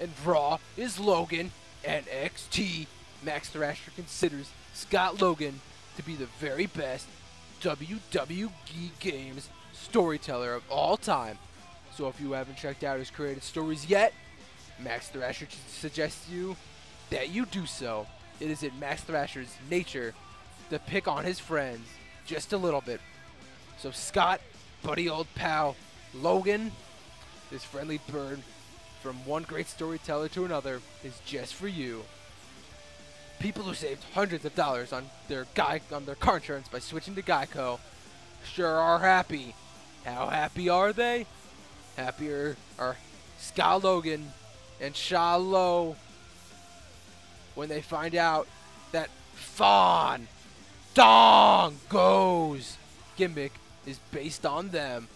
And Raw is Logan, NXT. Max Thrasher considers Scott Logan to be the very best WWE Games storyteller of all time. So if you haven't checked out his created stories yet, Max Thrasher suggests you that you do so. It is in Max Thrasher's nature to pick on his friends just a little bit. So Scott, buddy old pal, Logan, this friendly bird from one great storyteller to another is just for you. People who saved hundreds of dollars on their guy on their car insurance by switching to Geico sure are happy. How happy are they? Happier are Scott Logan and Shiloh when they find out that Fawn Dong Goes gimmick is based on them.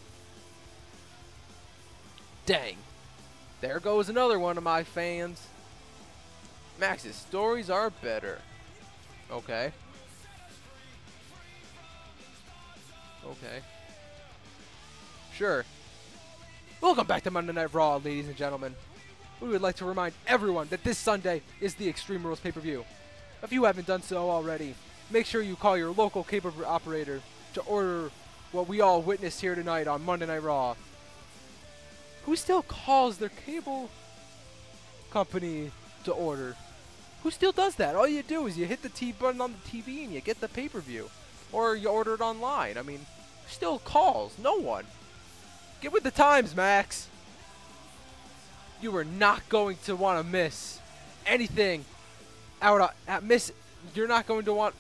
Dang. There goes another one of my fans. Max's stories are better. Okay. Okay. Sure. Welcome back to Monday Night Raw, ladies and gentlemen. We would like to remind everyone that this Sunday is the Extreme Rules pay-per-view. If you haven't done so already, make sure you call your local cable operator to order what we all witnessed here tonight on Monday Night Raw. Who still calls their cable company to order? Who still does that? All you do is you hit the T button on the TV and you get the pay-per-view. Or you order it online. I mean, still calls. No one. Get with the times, Max. You are not going to want to miss anything out at miss you're not going to want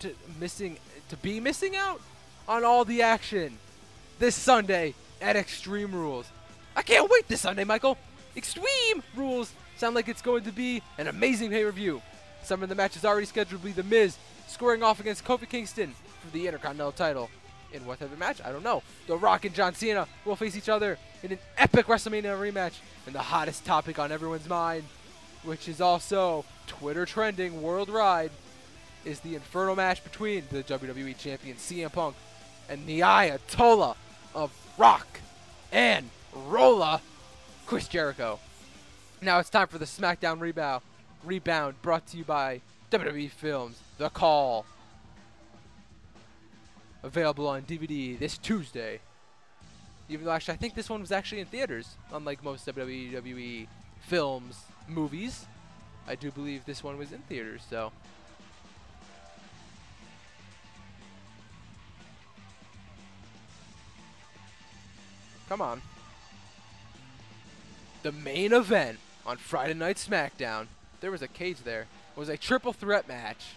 to missing to be missing out on all the action this Sunday at Extreme Rules. I can't wait this Sunday, Michael. Extreme Rules sound like it's going to be an amazing pay-per-view. Some of the matches already scheduled will be The Miz scoring off against Kofi Kingston for the Intercontinental title. In what type of match? I don't know. The Rock and John Cena will face each other in an epic WrestleMania rematch. And the hottest topic on everyone's mind, which is also Twitter trending worldwide, is the Inferno match between the WWE Champion CM Punk and the Ayatollah of Rock and Rolla, Chris Jericho. Now it's time for the SmackDown Rebound, rebound brought to you by WWE Films, The Call. Available on DVD this Tuesday. Even though actually I think this one was actually in theaters, unlike most WWE films, movies. I do believe this one was in theaters, so Come on. The main event on Friday Night SmackDown, there was a cage there. It was a triple threat match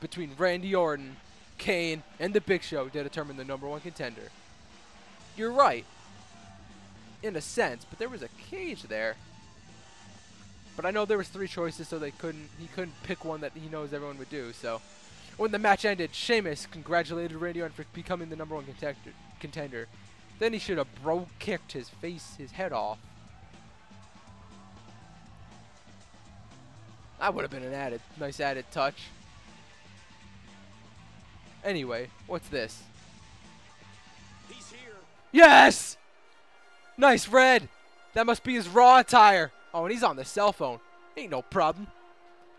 between Randy Orton, Kane, and The Big Show to determine the number one contender. You're right, in a sense, but there was a cage there. But I know there was three choices, so they couldn't. He couldn't pick one that he knows everyone would do. So, when the match ended, Sheamus congratulated Randy Orton for becoming the number one contender. Then he should have bro kicked his face, his head off. That would have been an added, nice added touch. Anyway, what's this? He's here. Yes! Nice red! That must be his raw attire. Oh, and he's on the cell phone. Ain't no problem.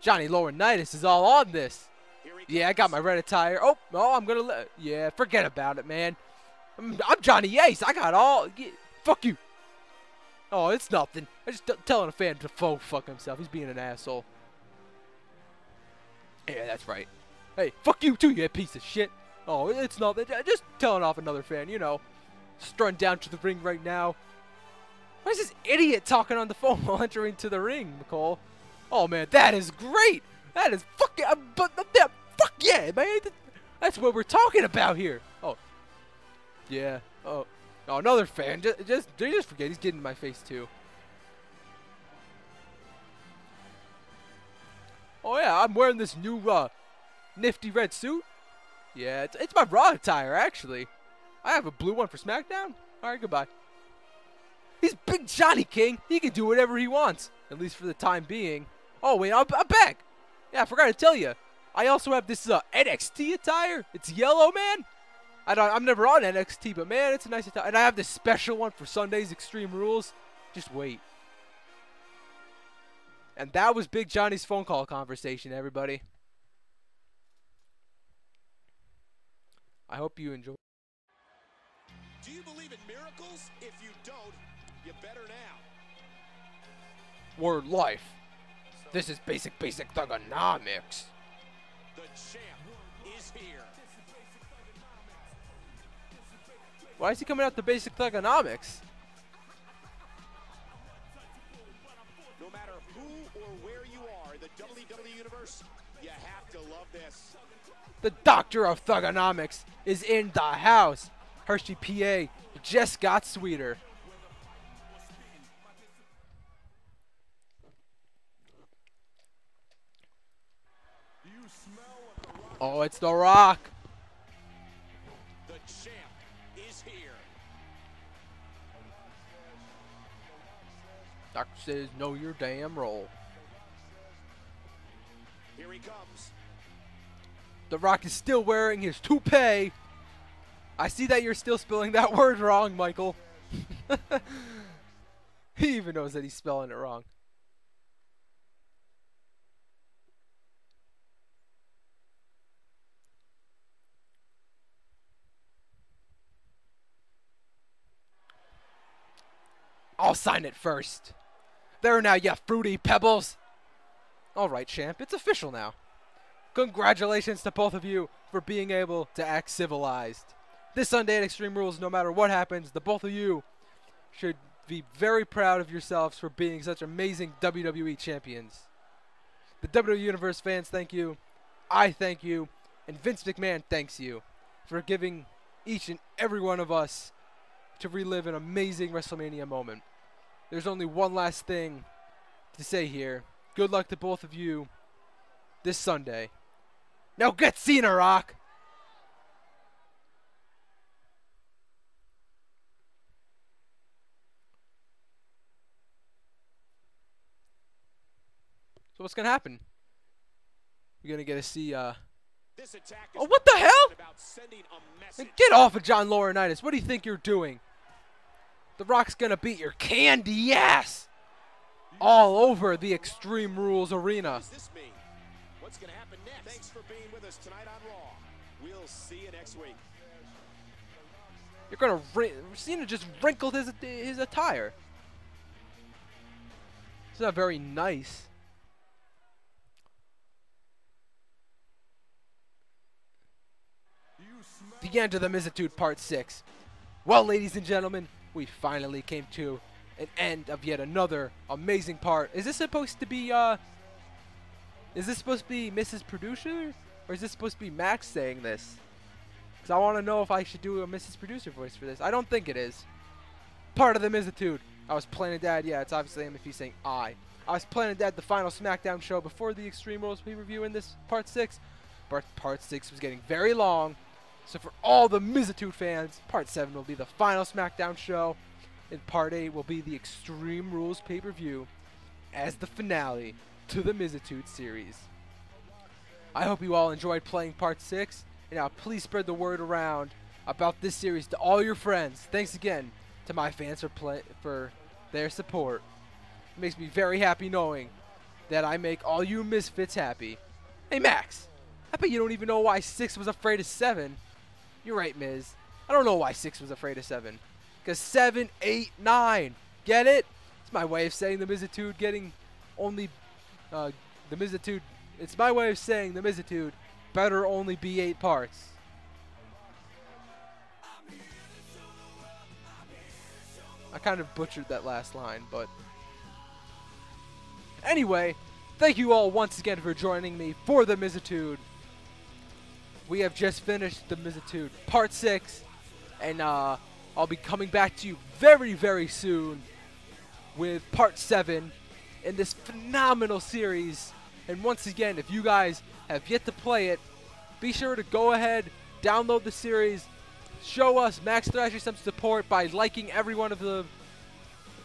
Johnny Laurinaitis is all on this. Yeah, I got my red attire. Oh, oh, I'm gonna let. Yeah, forget about it, man. I'm, Johnny Ace. I got all. Yeah, fuck you. Oh, it's nothing. I'm just telling a fan to faux fuck himself. He's being an asshole. Yeah, that's right. Hey, fuck you too, you piece of shit. Oh, it's nothing. Just telling off another fan, you know. Strutting down to the ring right now. Why is this idiot talking on the phone while entering to the ring, McCall? Oh man, that is great. That is fucking. Uh, but uh, fuck yeah, man. That's what we're talking about here. Yeah. Oh, oh another fan. Just, just, just forget. He's getting in my face too. Oh yeah, I'm wearing this new uh, nifty red suit. Yeah, it's, it's my Raw attire actually. I have a blue one for SmackDown. All right, goodbye. He's Big Johnny King. He can do whatever he wants, at least for the time being. Oh wait, I'm, I'm back. Yeah, I forgot to tell you. I also have this uh, NXT attire. It's yellow, man. I don't, I'm never on NXT, but man, it's a nice attire. And I have this special one for Sunday's Extreme Rules. Just wait. And that was Big Johnny's phone call conversation, everybody. I hope you enjoy. Do you believe in miracles? If you don't, you better now. Word life. This is basic, basic Thuganomics. The champ is here. Why is he coming out the basic Thuganomics? No matter who or where you are in the WWE Universe, you have to love this. The doctor of Thuganomics is in the house. Hershey, PA, just got sweeter. Oh, it's The Rock. The Doctor says, know your damn role. Here he comes. The Rock is still wearing his toupee. I see that you're still spelling that word wrong, Michael. he even knows that he's spelling it wrong. I'll sign it first. There now, you fruity pebbles. All right, champ, it's official now. Congratulations to both of you for being able to act civilized. This Sunday at Extreme Rules, no matter what happens, the both of you should be very proud of yourselves for being such amazing WWE champions. The WWE Universe fans thank you. I thank you. And Vince McMahon thanks you for giving each and every one of us to relive an amazing WrestleMania moment. There's only one last thing to say here. Good luck to both of you this Sunday. Now get Cena, Rock! So what's gonna happen? We're gonna get to see uh This attack Oh what the hell? about a message. Get off of John Laurinaitis. What do you think you're doing? The Rock's gonna beat your candy ass all over the Extreme Rules arena. What does this mean? What's going to happen next? Thanks for being with us tonight on Raw. We'll see you next week. You're gonna wrin- Cena just wrinkled his his attire. It's not very nice. The end of the Mizitude Part 6. Well, ladies and gentlemen, we finally came to an end of yet another amazing part. Is this supposed to be, uh... Is this supposed to be Mrs. Producer? Or is this supposed to be Max saying this? Because I want to know if I should do a Mrs. Producer voice for this. I don't think it is. Part of the Mizitude. I was planning dad. Yeah, it's obviously him if he's saying I. I was planning dad the final SmackDown show before the Extreme Rules pay-per-view in this Part 6. But Part 6 was getting very long. So for all the Mizitude fans, Part 7 will be the final SmackDown show. And Part 8 will be the Extreme Rules pay-per-view as the finale to the Mizitude series. I hope you all enjoyed playing Part 6. And now please spread the word around about this series to all your friends. Thanks again to my fans for, play- for their support. It makes me very happy knowing that I make all you misfits happy. Hey Max, I bet you don't even know why 6 was afraid of 7. You're right, Miz. I don't know why 6 was afraid of 7. Because 7, 8, 9. Get it? It's my way of saying the Mizitude getting only. Uh, the Mizitude. It's my way of saying the Mizitude better only be 8 parts. I kind of butchered that last line, but. Anyway, thank you all once again for joining me for the Mizitude. We have just finished the Mizitude Part 6, and uh, I'll be coming back to you very, very soon with Part 7 in this phenomenal series. And once again, if you guys have yet to play it, be sure to go ahead, download the series, show us Max Thrasher some support by liking every one of the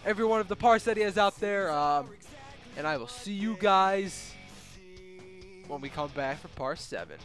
every one of the parts that he has out there. Um, and I will see you guys when we come back for part 7.